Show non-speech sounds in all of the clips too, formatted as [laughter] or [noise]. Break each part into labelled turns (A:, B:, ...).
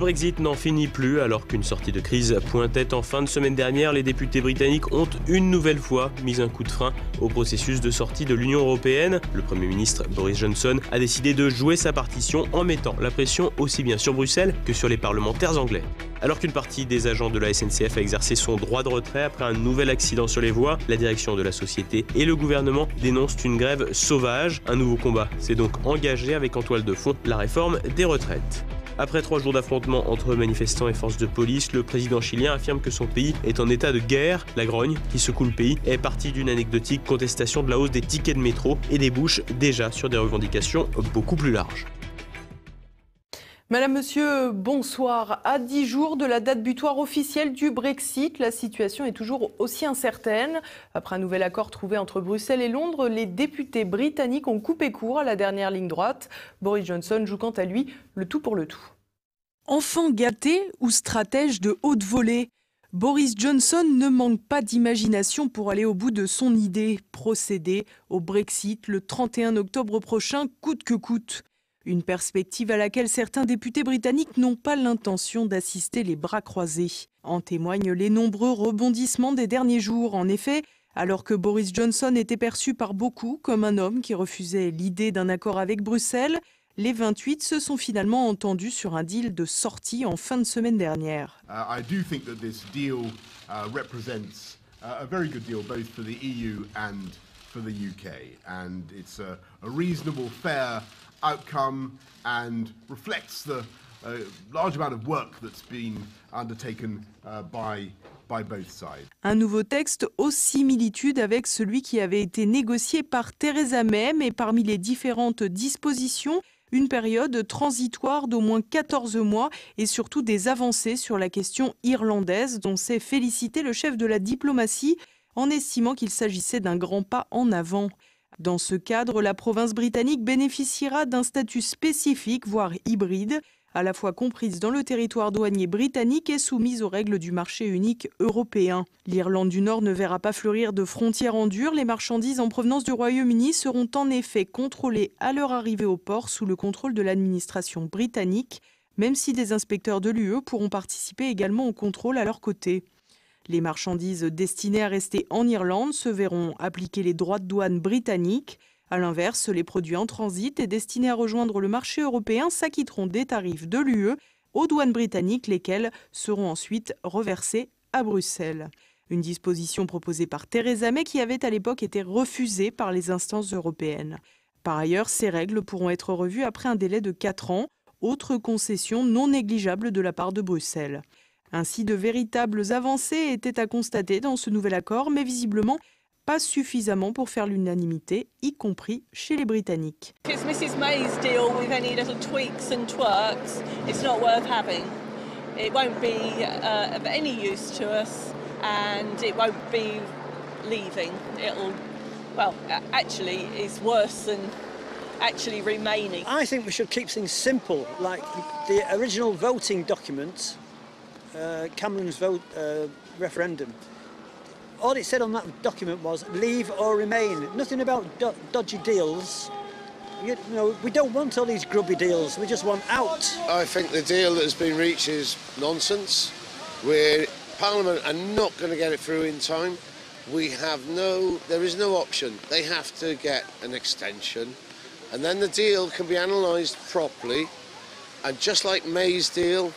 A: Brexit n'en finit plus alors qu'une sortie de crise pointait en fin de semaine dernière. Les députés britanniques ont une nouvelle fois mis un coup de frein au processus de sortie de l'Union européenne. Le Premier ministre Boris Johnson a décidé de jouer sa partition en mettant la pression aussi bien sur Bruxelles que sur les parlementaires anglais. Alors qu'une partie des agents de la SNCF a exercé son droit de retrait après un nouvel accident sur les voies, la direction de la société et le gouvernement dénoncent une grève sauvage. Un nouveau combat s'est donc engagé avec en toile de fond la réforme des retraites. Après trois jours d'affrontements entre manifestants et forces de police, le président chilien affirme que son pays est en état de guerre. La grogne qui secoue le pays est partie d'une anecdotique contestation de la hausse des tickets de métro et débouche déjà sur des revendications beaucoup plus larges.
B: Madame, Monsieur, bonsoir. À dix jours de la date butoir officielle du Brexit, la situation est toujours aussi incertaine. Après un nouvel accord trouvé entre Bruxelles et Londres, les députés britanniques ont coupé court à la dernière ligne droite. Boris Johnson joue quant à lui le tout pour le tout. Enfant gâté ou stratège de haute volée Boris Johnson ne manque pas d'imagination pour aller au bout de son idée, procéder au Brexit le 31 octobre prochain, coûte que coûte. Une perspective à laquelle certains députés britanniques n'ont pas l'intention d'assister les bras croisés. En témoignent les nombreux rebondissements des derniers jours. En effet, alors que Boris Johnson était perçu par beaucoup comme un homme qui refusait l'idée d'un accord avec Bruxelles, les 28 se sont finalement entendus sur un deal de sortie en fin de semaine dernière.
C: And for the UK and it's a reasonable fair outcome and reflects the uh, large amount of work that's been undertaken uh, by.
B: Un nouveau texte aux similitudes avec celui qui avait été négocié par Theresa May, mais parmi les différentes dispositions, une période transitoire d'au moins 14 mois et surtout des avancées sur la question irlandaise dont s'est félicité le chef de la diplomatie en estimant qu'il s'agissait d'un grand pas en avant. Dans ce cadre, la province britannique bénéficiera d'un statut spécifique, voire hybride, à la fois comprise dans le territoire douanier britannique et soumise aux règles du marché unique européen. L'Irlande du Nord ne verra pas fleurir de frontières en dur. Les marchandises en provenance du Royaume-Uni seront en effet contrôlées à leur arrivée au port sous le contrôle de l'administration britannique, même si des inspecteurs de l'UE pourront participer également au contrôle à leur côté. Les marchandises destinées à rester en Irlande se verront appliquer les droits de douane britanniques. A l'inverse, les produits en transit et destinés à rejoindre le marché européen s'acquitteront des tarifs de l'UE aux douanes britanniques, lesquels seront ensuite reversés à Bruxelles. Une disposition proposée par Theresa May qui avait à l'époque été refusée par les instances européennes. Par ailleurs, ces règles pourront être revues après un délai de 4 ans, autre concession non négligeable de la part de Bruxelles. Ainsi, de véritables avancées étaient à constater dans ce nouvel accord, mais visiblement pas suffisamment pour faire l'unanimité, y compris chez les Britanniques.
D: It's Mrs May's deal with any little tweaks and twerks. It's not worth having. It won't be uh, of any use to us, and it won't be leaving. It'll, well, actually, it's worse than actually remaining.
E: I think we should keep things simple, like the original voting documents uh, Cameron's vote uh, referendum. All it said on that document was leave or remain. Nothing about do dodgy deals. You know, we don't want all these grubby deals. We just want out.
F: I think the deal that has been reached is nonsense. We're Parliament are not going to get it through in time. We have no, there is no option. They have to get an extension, and then the deal can be analysed properly. And just like May's deal,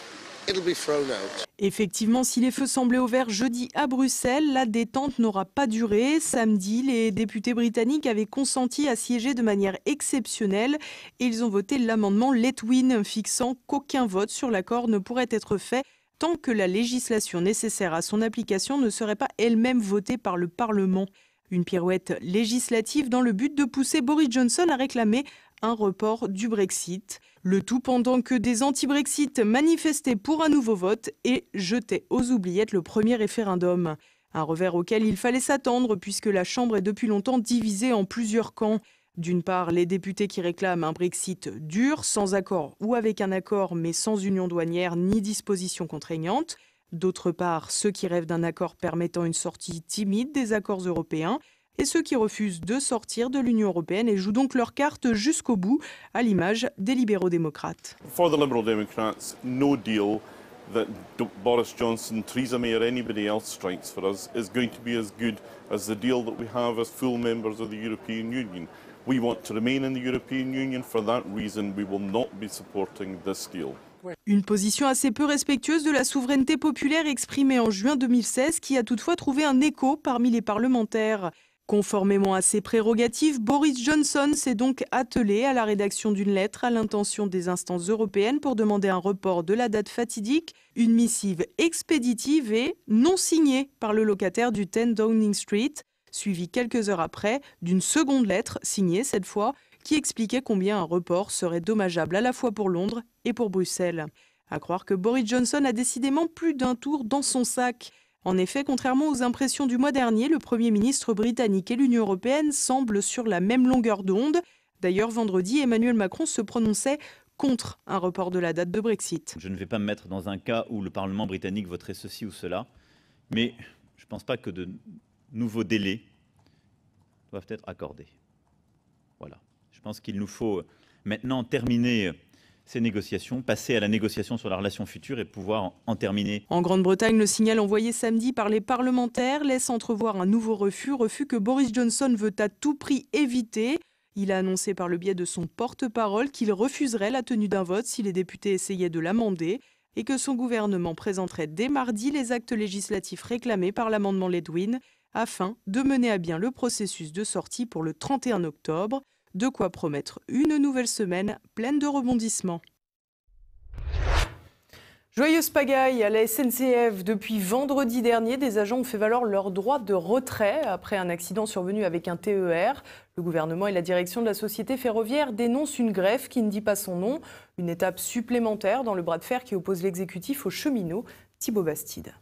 B: Effectivement, si les feux semblaient ouverts jeudi à Bruxelles, la détente n'aura pas duré. Samedi, les députés britanniques avaient consenti à siéger de manière exceptionnelle et ils ont voté l'amendement Letwin fixant qu'aucun vote sur l'accord ne pourrait être fait tant que la législation nécessaire à son application ne serait pas elle-même votée par le Parlement. Une pirouette législative dans le but de pousser Boris Johnson à réclamer un report du Brexit. Le tout pendant que des anti-Brexit manifestaient pour un nouveau vote et jetaient aux oubliettes le premier référendum. Un revers auquel il fallait s'attendre puisque la Chambre est depuis longtemps divisée en plusieurs camps. D'une part, les députés qui réclament un Brexit dur, sans accord ou avec un accord mais sans union douanière ni disposition contraignante. D'autre part, ceux qui rêvent d'un accord permettant une sortie timide des accords européens. et ceux qui refusent de sortir de l'Union européenne et jouent donc leur carte jusqu'au bout, à l'image des libéraux démocrates.
G: For the Liberal Democrats, no deal that Boris Johnson, Theresa May or anybody else strikes for us is going to be as good as the deal that we have as full members of the European Union. We want to remain in the European Union. For that reason, we will not be supporting this deal.
B: Une position assez peu respectueuse de la souveraineté populaire exprimée en juin 2016 qui a toutefois trouvé un écho parmi les parlementaires. Conformément à ses prérogatives, Boris Johnson s'est donc attelé à la rédaction d'une lettre à l'intention des instances européennes pour demander un report de la date fatidique, une missive expéditive et non signée par le locataire du 10 Downing Street, suivie quelques heures après d'une seconde lettre signée cette fois qui expliquait combien un report serait dommageable à la fois pour Londres et pour Bruxelles. À croire que Boris Johnson a décidément plus d'un tour dans son sac. En effet, contrairement aux impressions du mois dernier, le Premier ministre britannique et l'Union européenne semblent sur la même longueur d'onde. D'ailleurs, vendredi, Emmanuel Macron se prononçait contre un report de la date de Brexit.
H: Je ne vais pas me mettre dans un cas où le Parlement britannique voterait ceci ou cela, mais je ne pense pas que de nouveaux délais doivent être accordés. Je pense qu'il nous faut maintenant terminer ces négociations, passer à la négociation sur la relation future et pouvoir en terminer.
B: En Grande-Bretagne, le signal envoyé samedi par les parlementaires laisse entrevoir un nouveau refus, refus que Boris Johnson veut à tout prix éviter. Il a annoncé par le biais de son porte-parole qu'il refuserait la tenue d'un vote si les députés essayaient de l'amender et que son gouvernement présenterait dès mardi les actes législatifs réclamés par l'amendement Ledwin afin de mener à bien le processus de sortie pour le 31 octobre. De quoi promettre une nouvelle semaine pleine de rebondissements. Joyeuse pagaille à la SNCF. Depuis vendredi dernier, des agents ont fait valoir leur droit de retrait après un accident survenu avec un TER. Le gouvernement et la direction de la société ferroviaire dénoncent une grève qui ne dit pas son nom, une étape supplémentaire dans le bras de fer qui oppose l'exécutif aux cheminots. Thibaut Bastide.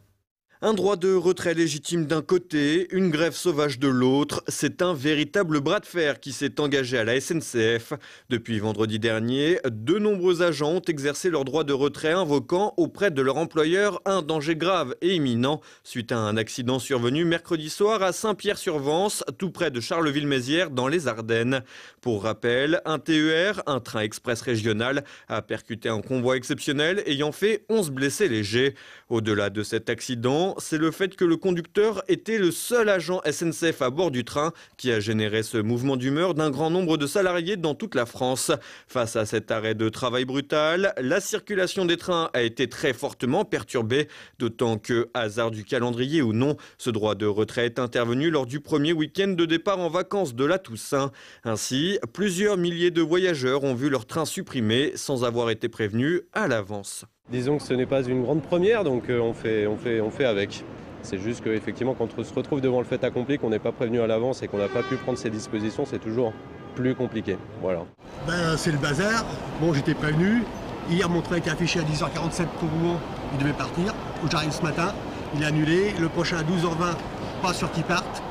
I: Un droit de retrait légitime d'un côté, une grève sauvage de l'autre, c'est un véritable bras de fer qui s'est engagé à la SNCF. Depuis vendredi dernier, de nombreux agents ont exercé leur droit de retrait invoquant auprès de leur employeur un danger grave et imminent suite à un accident survenu mercredi soir à Saint-Pierre-sur-Vence, tout près de Charleville-Mézières dans les Ardennes. Pour rappel, un TER, un train express régional, a percuté un convoi exceptionnel ayant fait 11 blessés légers. Au-delà de cet accident, c'est le fait que le conducteur était le seul agent SNCF à bord du train qui a généré ce mouvement d'humeur d'un grand nombre de salariés dans toute la France. Face à cet arrêt de travail brutal, la circulation des trains a été très fortement perturbée, d'autant que, hasard du calendrier ou non, ce droit de retrait est intervenu lors du premier week-end de départ en vacances de la Toussaint. Ainsi, plusieurs milliers de voyageurs ont vu leur train supprimé sans avoir été prévenus à l'avance.
J: Disons que ce n'est pas une grande première, donc euh, on fait, on fait, on fait avec. C'est juste qu'effectivement, quand on se retrouve devant le fait accompli, qu'on n'est pas prévenu à l'avance et qu'on n'a pas pu prendre ses dispositions, c'est toujours plus compliqué. Voilà.
K: Ben, c'est le bazar. Bon, j'étais prévenu. Hier, mon train était affiché à 10h47 pour Rouen. Il devait partir. J'arrive ce matin. Il est annulé. Le prochain à 12h20, pas sûr qu'il parte.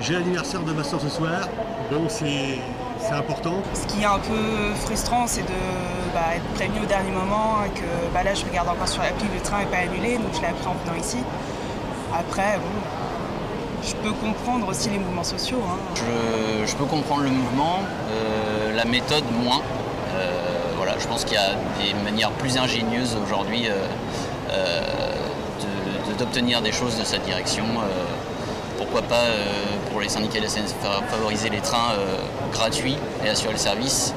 K: J'ai l'anniversaire de ma soeur ce soir. Donc, c'est c'est important.
L: Ce qui est un peu frustrant, c'est de bah, être prévenu au dernier moment et que bah, là, je regarde encore sur l'appli, le train n'est pas annulé, donc je l'ai appris en venant ici. Après, bon, je peux comprendre aussi les mouvements sociaux. Hein.
M: Je, peux comprendre le mouvement, euh, la méthode moins. Euh, voilà, je pense qu'il y a des manières plus ingénieuses aujourd'hui euh, d'obtenir des choses de cette direction pourquoi pas pour les syndicats de la SNCF favoriser les trains gratuits et assurer le service.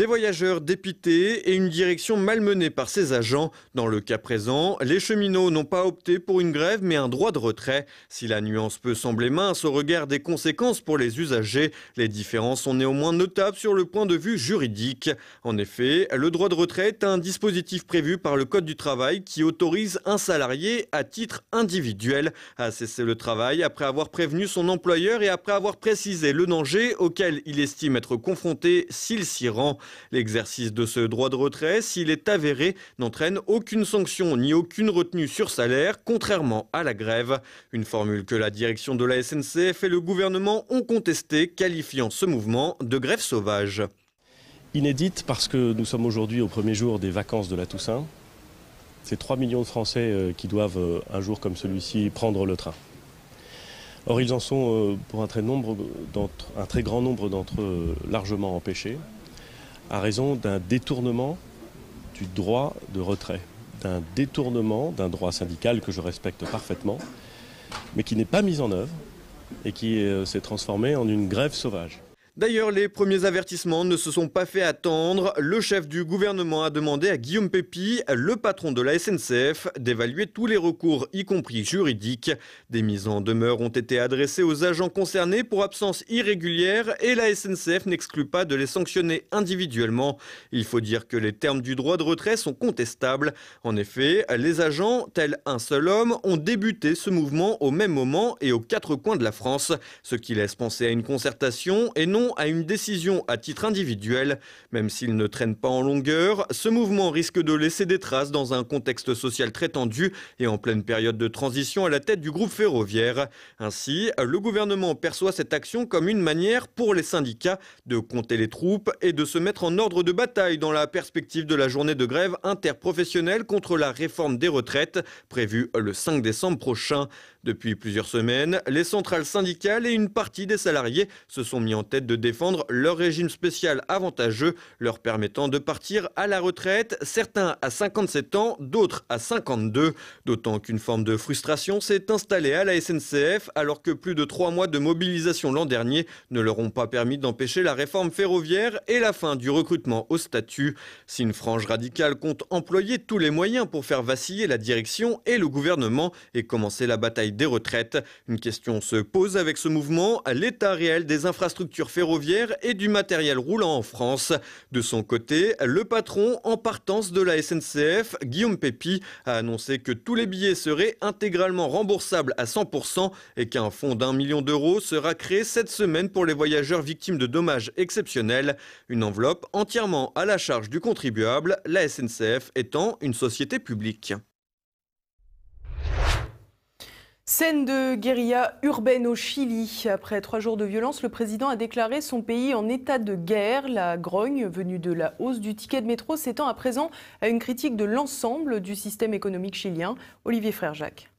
I: Des voyageurs dépités et une direction malmenée par ses agents. Dans le cas présent, les cheminots n'ont pas opté pour une grève mais un droit de retrait. Si la nuance peut sembler mince au regard des conséquences pour les usagers, les différences sont néanmoins notables sur le point de vue juridique. En effet, le droit de retrait est un dispositif prévu par le Code du travail qui autorise un salarié à titre individuel à cesser le travail après avoir prévenu son employeur et après avoir précisé le danger auquel il estime être confronté s'il s'y rend. L'exercice de ce droit de retrait, s'il est avéré, n'entraîne aucune sanction ni aucune retenue sur salaire, contrairement à la grève. Une formule que la direction de la SNCF et le gouvernement ont contesté, qualifiant ce mouvement de grève sauvage.
N: Inédite parce que nous sommes aujourd'hui au premier jour des vacances de la Toussaint. C'est 3 millions de Français euh, qui doivent, euh, un jour comme celui-ci, prendre le train. Or, ils en sont, pour un très, un très grand nombre d'entre eux, largement empêchés, à raison d'un détournement du droit de retrait, d'un détournement d'un droit syndical que je respecte parfaitement, mais qui n'est pas mis en œuvre et qui s'est transformé en une grève sauvage.
I: D'ailleurs, les premiers avertissements ne se sont pas fait attendre. Le chef du gouvernement a demandé à Guillaume Pépi, le patron de la SNCF, d'évaluer tous les recours, y compris juridiques. Des mises en demeure ont été adressées aux agents concernés pour absence irrégulière et la SNCF n'exclut pas de les sanctionner individuellement. Il faut dire que les termes du droit de retrait sont contestables. En effet, les agents, tels un seul homme, ont débuté ce mouvement au même moment et aux quatre coins de la France, ce qui laisse penser à une concertation et non à une décision à titre individuel. Même s'il ne traîne pas en longueur, ce mouvement risque de laisser des traces dans un contexte social très tendu et en pleine période de transition à la tête du groupe ferroviaire. Ainsi, le gouvernement perçoit cette action comme une manière pour les syndicats de compter les troupes et de se mettre en ordre de bataille dans la perspective de la journée de grève interprofessionnelle contre la réforme des retraites prévue le 5 décembre prochain. Depuis plusieurs semaines, les centrales syndicales et une partie des salariés se sont mis en tête de défendre leur régime spécial avantageux, leur permettant de partir à la retraite, certains à 57 ans, d'autres à 52. D'autant qu'une forme de frustration s'est installée à la SNCF alors que plus de trois mois de mobilisation l'an dernier ne leur ont pas permis d'empêcher la réforme ferroviaire et la fin du recrutement au statut. Si une frange radicale compte employer tous les moyens pour faire vaciller la direction et le gouvernement et commencer la bataille des retraites. Une question se pose avec ce mouvement, l'état réel des infrastructures ferroviaires et du matériel roulant en France. De son côté, le patron en partance de la SNCF, Guillaume Pépi, a annoncé que tous les billets seraient intégralement remboursables à 100% et qu'un fonds d'un million d'euros sera créé cette semaine pour les voyageurs victimes de dommages exceptionnels. Une enveloppe entièrement à la charge du contribuable, la SNCF étant une société publique.
B: Scène de guérilla urbaine au Chili. Après trois jours de violence, le président a déclaré son pays en état de guerre. La grogne venue de la hausse du ticket de métro s'étend à présent à une critique de l'ensemble du système économique chilien. Olivier Frère-Jacques.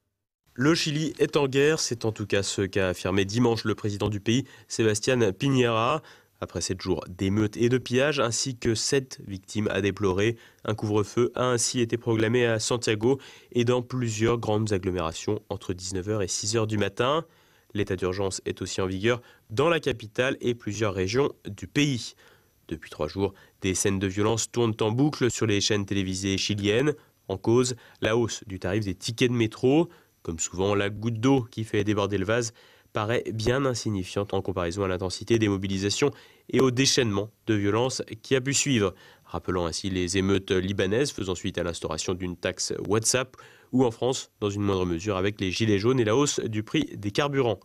A: Le Chili est en guerre, c'est en tout cas ce qu'a affirmé dimanche le président du pays, Sébastien Piñera. Après sept jours d'émeutes et de pillages, ainsi que sept victimes à déplorer, un couvre-feu a ainsi été proclamé à Santiago et dans plusieurs grandes agglomérations entre 19h et 6h du matin. L'état d'urgence est aussi en vigueur dans la capitale et plusieurs régions du pays. Depuis trois jours, des scènes de violence tournent en boucle sur les chaînes télévisées chiliennes. En cause, la hausse du tarif des tickets de métro. Comme souvent, la goutte d'eau qui fait déborder le vase paraît bien insignifiante en comparaison à l'intensité des mobilisations et au déchaînement de violence qui a pu suivre, rappelant ainsi les émeutes libanaises faisant suite à l'instauration d'une taxe WhatsApp ou en France, dans une moindre mesure, avec les gilets jaunes et la hausse du prix des carburants.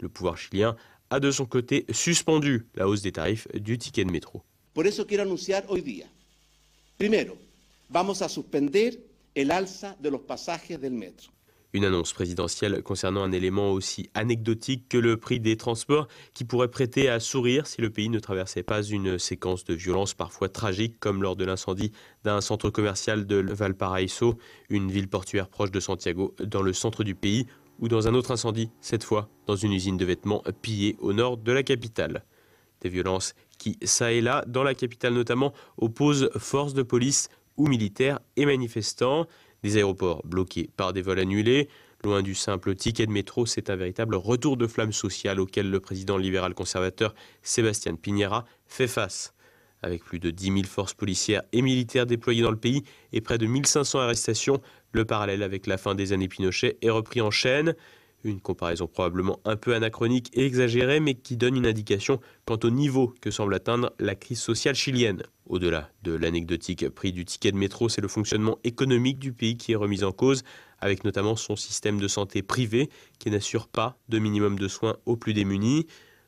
A: Le pouvoir chilien a de son côté suspendu la hausse des tarifs du ticket de métro.
O: Por eso quiero anunciar hoy día. Primero, vamos a suspender el alza de los pasajes del metro.
A: Une annonce présidentielle concernant un élément aussi anecdotique que le prix des transports qui pourrait prêter à sourire si le pays ne traversait pas une séquence de violence parfois tragique comme lors de l'incendie d'un centre commercial de Valparaiso, une ville portuaire proche de Santiago dans le centre du pays ou dans un autre incendie, cette fois dans une usine de vêtements pillée au nord de la capitale. Des violences qui, ça et là, dans la capitale notamment, opposent forces de police ou militaires et manifestants. Des aéroports bloqués par des vols annulés. Loin du simple ticket de métro, c'est un véritable retour de flamme sociale auquel le président libéral conservateur Sébastien Piñera fait face. Avec plus de 10 000 forces policières et militaires déployées dans le pays et près de 1500 arrestations, le parallèle avec la fin des années Pinochet est repris en chaîne. Une comparaison probablement un peu anachronique et exagérée, mais qui donne une indication quant au niveau que semble atteindre la crise sociale chilienne. Au-delà de l'anecdotique prix du ticket de métro, c'est le fonctionnement économique du pays qui est remis en cause, avec notamment son système de santé privé qui n'assure pas de minimum de soins aux plus démunis.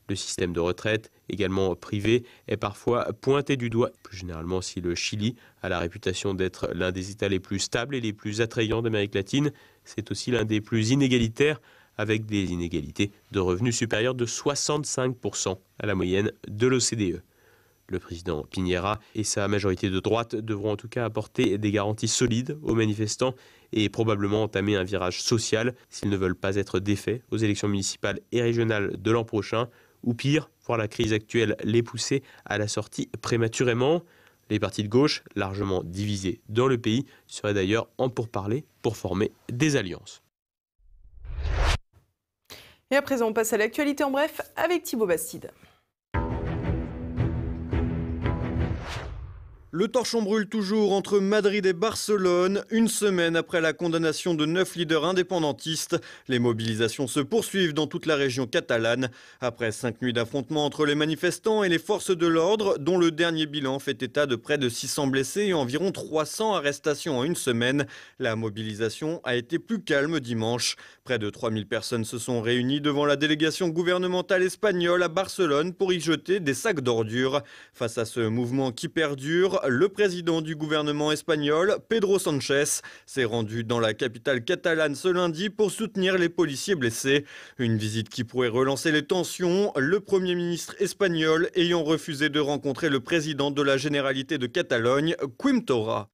A: Le système de retraite, également privé, est parfois pointé du doigt. Plus généralement, si le Chili a la réputation d'être l'un des États les plus stables et les plus attrayants d'Amérique latine, c'est aussi l'un des plus inégalitaires avec des inégalités de revenus supérieures de 65% à la moyenne de l'OCDE. Le président Piñera et sa majorité de droite devront en tout cas apporter des garanties solides aux manifestants et probablement entamer un virage social s'ils ne veulent pas être défaits aux élections municipales et régionales de l'an prochain, ou pire, voir la crise actuelle les pousser à la sortie prématurément. Les partis de gauche, largement divisés dans le pays, seraient d'ailleurs en pourparlers pour former des alliances.
B: Et à présent, on passe à l'actualité en bref avec Thibaut Bastide.
I: Le torchon brûle toujours entre Madrid et Barcelone. Une semaine après la condamnation de neuf leaders indépendantistes, les mobilisations se poursuivent dans toute la région catalane. Après cinq nuits d'affrontements entre les manifestants et les forces de l'ordre, dont le dernier bilan fait état de près de 600 blessés et environ 300 arrestations en une semaine, la mobilisation a été plus calme dimanche. Près de 3000 personnes se sont réunies devant la délégation gouvernementale espagnole à Barcelone pour y jeter des sacs d'ordures. Face à ce mouvement qui perdure, le président du gouvernement espagnol, Pedro Sanchez, s'est rendu dans la capitale catalane ce lundi pour soutenir les policiers blessés. Une visite qui pourrait relancer les tensions, le Premier ministre espagnol ayant refusé de rencontrer le président de la Généralité de Catalogne, Quim Torra.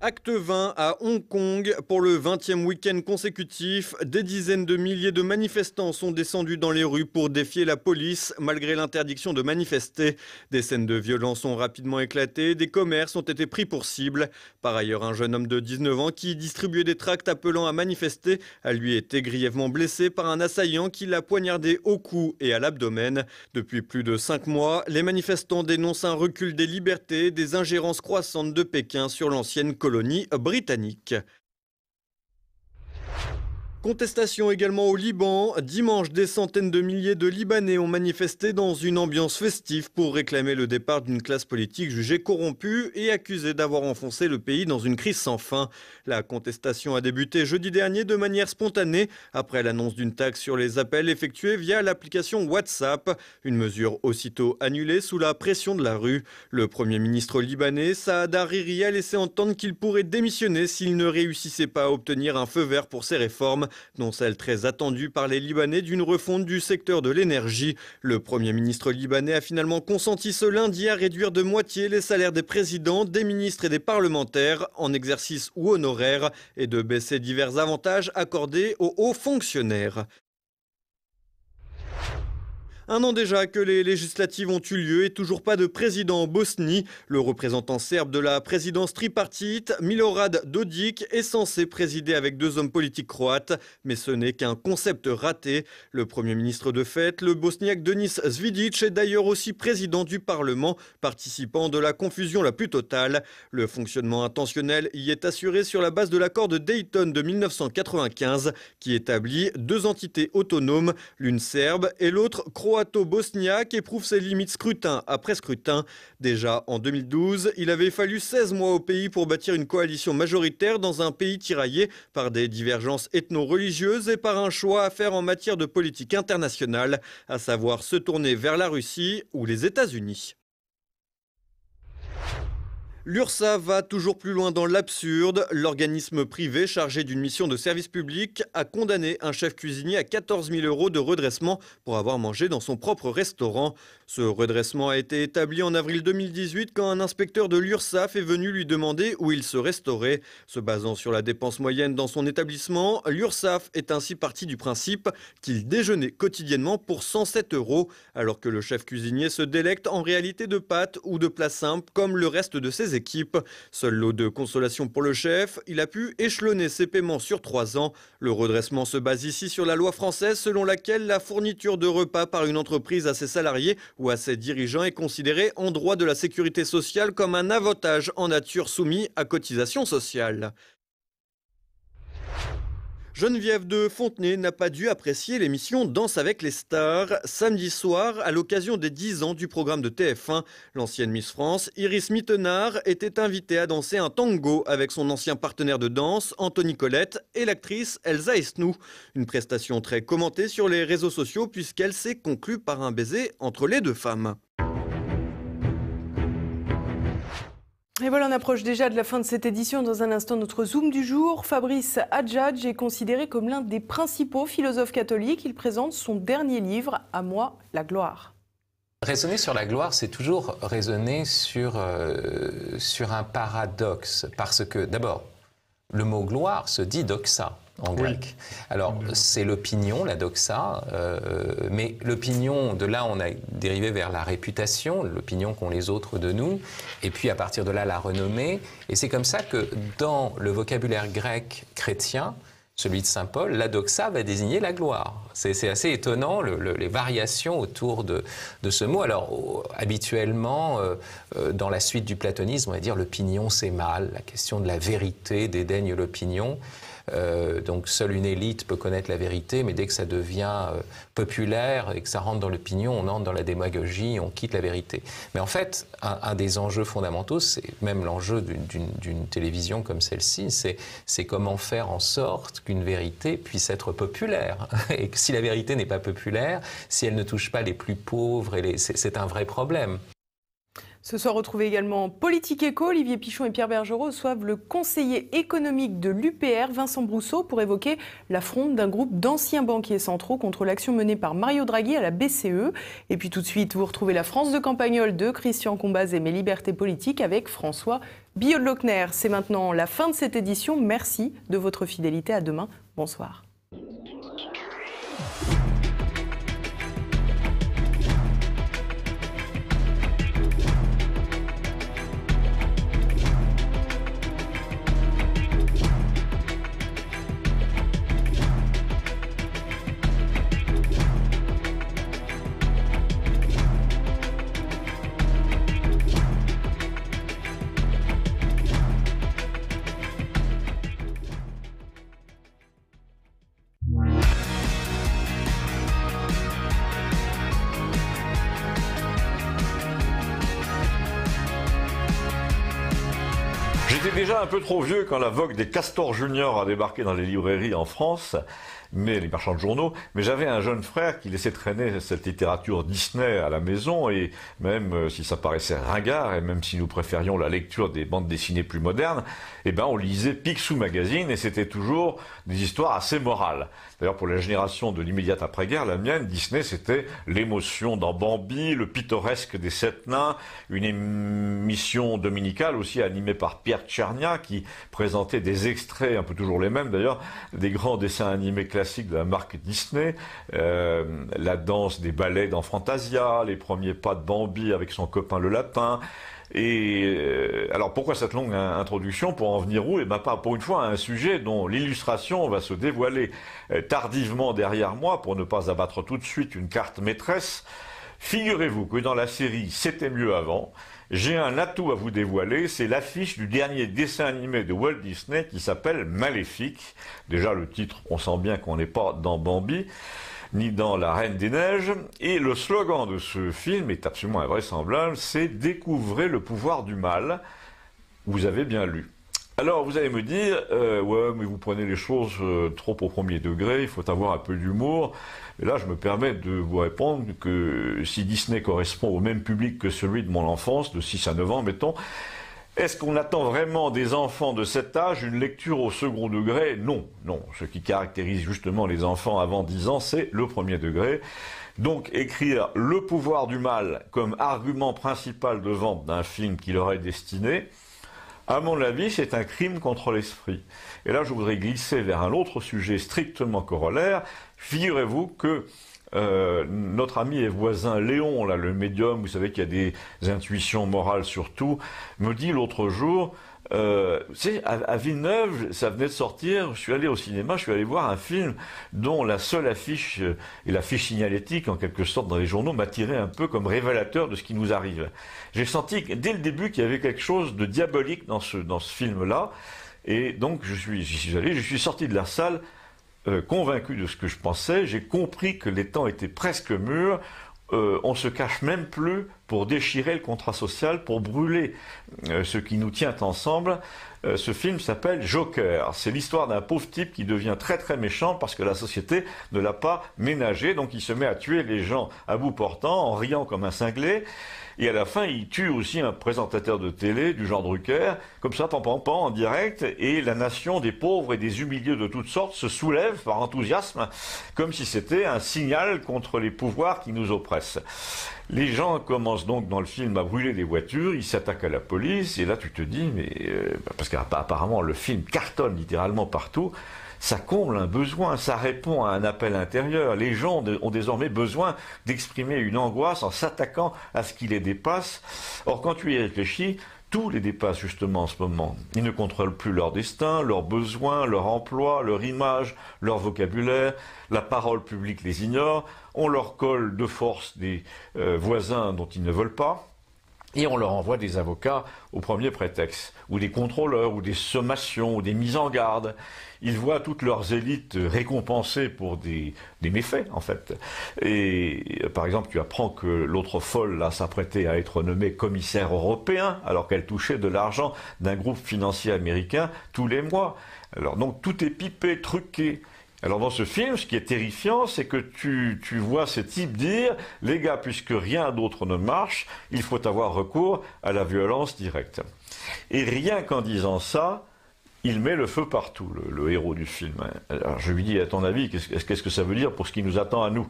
I: Acte 20 à Hong Kong. Pour le 20e week-end consécutif, des dizaines de milliers de manifestants sont descendus dans les rues pour défier la police malgré l'interdiction de manifester. Des scènes de violence ont rapidement éclaté, des commerces ont été pris pour cible. Par ailleurs, un jeune homme de 19 ans qui distribuait des tracts appelant à manifester a lui été grièvement blessé par un assaillant qui l'a poignardé au cou et à l'abdomen. Depuis plus de 5 mois, les manifestants dénoncent un recul des libertés, des ingérences croissantes de Pékin sur l'ancienne colonie colonie britannique. Contestation également au Liban. Dimanche, des centaines de milliers de Libanais ont manifesté dans une ambiance festive pour réclamer le départ d'une classe politique jugée corrompue et accusée d'avoir enfoncé le pays dans une crise sans fin. La contestation a débuté jeudi dernier de manière spontanée après l'annonce d'une taxe sur les appels effectués via l'application WhatsApp, une mesure aussitôt annulée sous la pression de la rue. Le Premier ministre libanais Saad Hariri a laissé entendre qu'il pourrait démissionner s'il ne réussissait pas à obtenir un feu vert pour ses réformes dont celle très attendue par les Libanais d'une refonte du secteur de l'énergie. Le Premier ministre libanais a finalement consenti ce lundi à réduire de moitié les salaires des présidents, des ministres et des parlementaires en exercice ou honoraire et de baisser divers avantages accordés aux hauts fonctionnaires. Un an déjà que les législatives ont eu lieu et toujours pas de président en Bosnie. Le représentant serbe de la présidence tripartite, Milorad Dodik, est censé présider avec deux hommes politiques croates, mais ce n'est qu'un concept raté. Le Premier ministre de fait, le bosniaque Denis Zvidic, est d'ailleurs aussi président du Parlement, participant de la confusion la plus totale. Le fonctionnement intentionnel y est assuré sur la base de l'accord de Dayton de 1995, qui établit deux entités autonomes, l'une serbe et l'autre croate croato-bosniaque éprouve ses limites scrutin après scrutin. Déjà en 2012, il avait fallu 16 mois au pays pour bâtir une coalition majoritaire dans un pays tiraillé par des divergences ethno-religieuses et par un choix à faire en matière de politique internationale, à savoir se tourner vers la Russie ou les États-Unis. L'URSA va toujours plus loin dans l'absurde. L'organisme privé chargé d'une mission de service public a condamné un chef cuisinier à 14 000 euros de redressement pour avoir mangé dans son propre restaurant. Ce redressement a été établi en avril 2018 quand un inspecteur de l'URSAF est venu lui demander où il se restaurait. Se basant sur la dépense moyenne dans son établissement, l'URSAF est ainsi parti du principe qu'il déjeunait quotidiennement pour 107 euros, alors que le chef cuisinier se délecte en réalité de pâtes ou de plats simples comme le reste de ses équipe. Seul lot de consolation pour le chef, il a pu échelonner ses paiements sur trois ans. Le redressement se base ici sur la loi française selon laquelle la fourniture de repas par une entreprise à ses salariés ou à ses dirigeants est considérée en droit de la sécurité sociale comme un avantage en nature soumis à cotisation sociale. Geneviève de Fontenay n'a pas dû apprécier l'émission Danse avec les stars. Samedi soir, à l'occasion des 10 ans du programme de TF1, l'ancienne Miss France, Iris Mittenard, était invitée à danser un tango avec son ancien partenaire de danse, Anthony Colette, et l'actrice Elsa Esnou. Une prestation très commentée sur les réseaux sociaux puisqu'elle s'est conclue par un baiser entre les deux femmes.
B: Et voilà, on approche déjà de la fin de cette édition. Dans un instant, notre Zoom du jour. Fabrice Adjadj est considéré comme l'un des principaux philosophes catholiques. Il présente son dernier livre, À moi la gloire.
P: Raisonner sur la gloire, c'est toujours raisonner sur, euh, sur un paradoxe. Parce que, d'abord, le mot gloire se dit doxa en grec. Alors, c'est l'opinion, la doxa, euh, mais l'opinion, de là, on a dérivé vers la réputation, l'opinion qu'ont les autres de nous, et puis à partir de là, la renommée. Et c'est comme ça que dans le vocabulaire grec chrétien, celui de Saint Paul, la doxa va désigner la gloire. C'est assez étonnant les variations autour de, ce mot. Alors habituellement, euh, euh, dans la suite du platonisme, on va dire l'opinion c'est mal, la question de la vérité dédaigne l'opinion. Euh, donc seule une élite peut connaître la vérité, mais dès que ça devient euh, populaire et que ça rentre dans l'opinion, on entre dans la démagogie, on quitte la vérité. Mais en fait, un, des enjeux fondamentaux, c'est même l'enjeu d'une télévision comme celle-ci, c'est comment faire en sorte qu'une vérité puisse être populaire. [laughs] Et que si la vérité n'est pas populaire, si elle ne touche pas les plus pauvres, c'est un vrai problème.
B: Ce soir, retrouvez également Politique Éco. Olivier Pichon et Pierre Bergerot reçoivent le conseiller économique de l'UPR, Vincent Brousseau, pour évoquer l'affront d'un groupe d'anciens banquiers centraux contre l'action menée par Mario Draghi à la BCE. Et puis tout de suite, vous retrouvez la France de Campagnol de Christian Combaz et Mes Libertés Politiques avec François Billot-Lochner. C'est maintenant la fin de cette édition. Merci de votre fidélité. À demain. Bonsoir.
Q: Déjà un peu trop vieux quand la vogue des Castors Junior a débarqué dans les librairies en France mais les marchands de journaux. Mais j'avais un jeune frère qui laissait traîner cette littérature Disney à la maison et même euh, si ça paraissait ringard et même si nous préférions la lecture des bandes dessinées plus modernes, eh ben on lisait Picsou Magazine et c'était toujours des histoires assez morales. D'ailleurs pour la génération de l'immédiate après-guerre, la mienne, Disney c'était l'émotion dans Bambi, le pittoresque des sept nains, une émission dominicale aussi animée par Pierre Tchernia qui présentait des extraits, un peu toujours les mêmes d'ailleurs, des grands dessins animés classiques classique de la marque Disney, euh, la danse des ballets dans Fantasia, les premiers pas de Bambi avec son copain le lapin. Et euh, alors pourquoi cette longue introduction Pour en venir où? Et eh ben pas pour une fois un sujet dont l'illustration va se dévoiler euh, tardivement derrière moi pour ne pas abattre tout de suite une carte maîtresse. Figurez-vous que dans la série C'était mieux avant, j'ai un atout à vous dévoiler, c'est l'affiche du dernier dessin animé de Walt Disney qui s'appelle Maléfique. Déjà le titre, on sent bien qu'on n'est pas dans Bambi ni dans La Reine des Neiges. Et le slogan de ce film est absolument invraisemblable, c'est Découvrez le pouvoir du mal. Vous avez bien lu. Alors vous allez me dire, euh, ouais, mais vous prenez les choses euh, trop au premier degré, il faut avoir un peu d'humour. Et là, je me permets de vous répondre que si Disney correspond au même public que celui de mon enfance, de 6 à 9 ans, mettons, est-ce qu'on attend vraiment des enfants de cet âge une lecture au second degré? Non, non. Ce qui caractérise justement les enfants avant 10 ans, c'est le premier degré. Donc écrire le pouvoir du mal comme argument principal de vente d'un film qui leur est destiné, à mon avis, c'est un crime contre l'esprit. Et là, je voudrais glisser vers un autre sujet strictement corollaire. Figurez-vous que euh, notre ami et voisin Léon, là, le médium, vous savez qu'il a des intuitions morales surtout, me dit l'autre jour, euh, à, Villeneuve, ça venait de sortir, je suis allé au cinéma, je suis allé voir un film dont la seule affiche euh, et l'affiche signalétique en quelque sorte dans les journaux m'a tiré un peu comme révélateur de ce qui nous arrive. J'ai senti dès le début qu'il y avait quelque chose de diabolique dans ce, dans ce film-là, et donc je suis, suis allé, je suis sorti de la salle euh, convaincu de ce que je pensais, j'ai compris que les temps étaient presque mûrs, euh, on se cache même plus pour déchirer le contrat social, pour brûler euh, ce qui nous tient ensemble. Euh, ce film s'appelle Joker. C'est l'histoire d'un pauvre type qui devient très très méchant parce que la société ne l'a pas ménagé, donc il se met à tuer les gens à bout portant en riant comme un cinglé. Et à la fin, il tue aussi un présentateur de télé du genre Drucker, comme ça, pam pam pam, en direct, et la nation des pauvres et des humiliés de toutes sortes se soulève par enthousiasme, comme si c'était un signal contre les pouvoirs qui nous oppressent. Les gens commencent donc dans le film à brûler des voitures, ils s'attaquent à la police, et là tu te dis, mais euh, parce qu'apparemment le film cartonne littéralement partout, ça comble un besoin, ça répond à un appel intérieur. Les gens ont désormais besoin d'exprimer une angoisse en s'attaquant à ce qui les dépasse. Or, quand tu y réfléchis, tout les dépasse justement en ce moment. Ils ne contrôlent plus leur destin, leurs besoins, leur emploi, leur image, leur vocabulaire. La parole publique les ignore. On leur colle de force des euh, voisins dont ils ne veulent pas. Et on leur envoie des avocats au premier prétexte, ou des contrôleurs, ou des sommations, ou des mises en garde ils voient toutes leurs élites récompensées pour des, méfaits, en fait. Et par exemple, tu apprends que l'autre folle, là, s'apprêtait à être nommée commissaire européen, alors qu'elle touchait de l'argent d'un groupe financier américain tous les mois. Alors donc tout est pipé, truqué. Alors dans ce film, ce qui est terrifiant, c'est que tu, tu, vois ces types dire, les gars, puisque rien d'autre ne marche, il faut avoir recours à la violence directe. Et rien qu'en disant ça, il met le feu partout, le, héros du film. Alors je lui dis, à ton avis, qu'est-ce que ça veut dire pour ce qui nous attend à nous?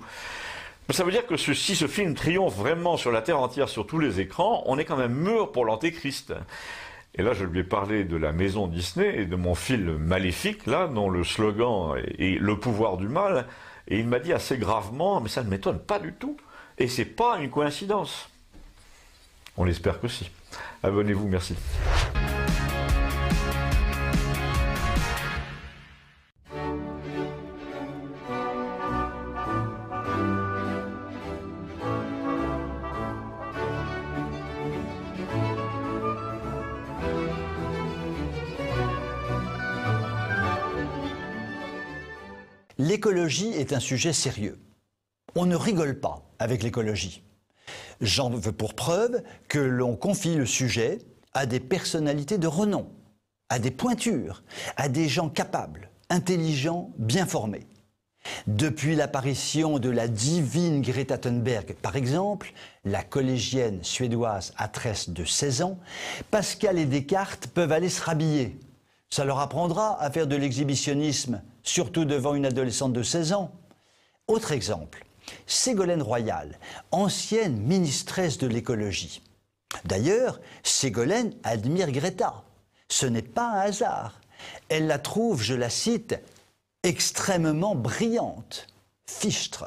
Q: Ça veut dire que si ce film triomphe vraiment sur la terre entière, sur tous les écrans, on est quand même mûr pour l'antéchrist. Et là, je lui ai parlé de la maison Disney et de mon film Maléfique, là, dont le slogan est, le pouvoir du mal. Et il m'a dit assez gravement, mais ça ne m'étonne pas du tout. Et c'est pas une coïncidence. On l'espère que si. Abonnez-vous, merci.
R: L'écologie est un sujet sérieux. On ne rigole pas avec l'écologie. J'en veux pour preuve que l'on confie le sujet à des personnalités de renom, à des pointures, à des gens capables, intelligents, bien formés. Depuis l'apparition de la divine Greta Thunberg, par exemple, la collégienne suédoise à 13 de 16 ans, Pascal et Descartes peuvent aller se rhabiller. Ça leur apprendra à faire de l'exhibitionnisme surtout devant une adolescente de 16 ans. Autre exemple, Ségolène Royal, ancienne ministresse de l'écologie. D'ailleurs, Ségolène admire Greta. Ce n'est pas un hasard. Elle la trouve, je la cite, extrêmement brillante, fichtre.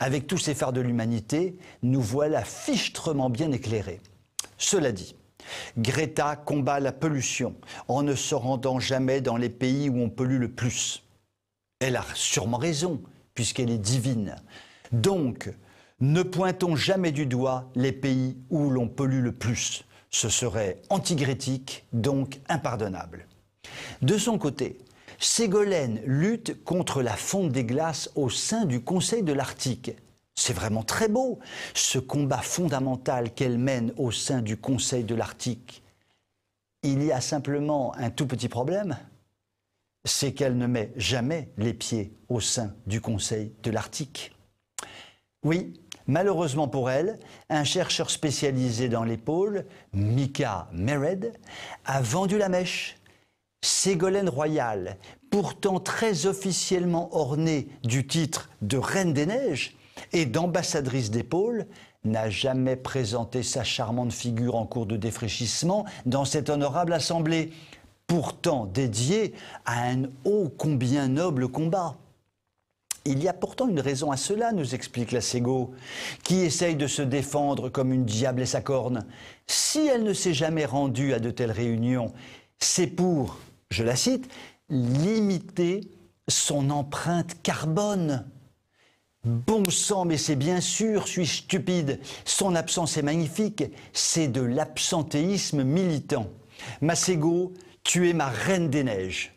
R: Avec tous ces phares de l'humanité, nous voilà fichtrement bien éclairés. Cela dit, Greta combat la pollution en ne se rendant jamais dans les pays où on pollue le plus. Elle a sûrement raison, puisqu'elle est divine. Donc, ne pointons jamais du doigt les pays où l'on pollue le plus. Ce serait antigrétique, donc impardonnable. De son côté, Ségolène lutte contre la fonte des glaces au sein du Conseil de l'Arctique. C'est vraiment très beau, ce combat fondamental qu'elle mène au sein du Conseil de l'Arctique. Il y a simplement un tout petit problème, c'est qu'elle ne met jamais les pieds au sein du Conseil de l'Arctique. Oui, malheureusement pour elle, un chercheur spécialisé dans les pôles, Mika Mered, a vendu la mèche. Ségolène Royal, pourtant très officiellement ornée du titre de Reine des Neiges et d'ambassadrice des pôles, n'a jamais présenté sa charmante figure en cours de défraîchissement dans cette honorable assemblée pourtant dédié à un ô combien noble combat. Il y a pourtant une raison à cela, nous explique la qui essaye de se défendre comme une diable et sa corne. Si elle ne s'est jamais rendue à de telles réunions, c'est pour, je la cite, limiter son empreinte carbone. Bon sang, mais c'est bien sûr, suis-je stupide. Son absence est magnifique, c'est de l'absentéisme militant. Masségo tu es ma reine des neiges.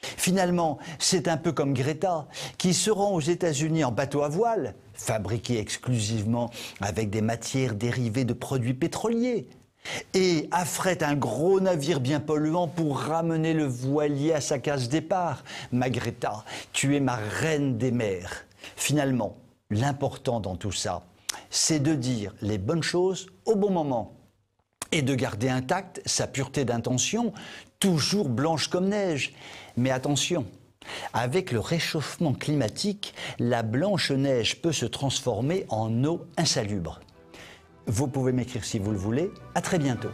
R: Finalement, c'est un peu comme Greta, qui se rend aux États-Unis en bateau à voile, fabriqué exclusivement avec des matières dérivées de produits pétroliers, et affrète un gros navire bien polluant pour ramener le voilier à sa case départ. Ma Greta, tu es ma reine des mers. Finalement, l'important dans tout ça, c'est de dire les bonnes choses au bon moment et de garder intacte sa pureté d'intention toujours blanche comme neige. Mais attention, avec le réchauffement climatique, la blanche neige peut se transformer en eau insalubre. Vous pouvez m'écrire si vous le voulez. À très bientôt.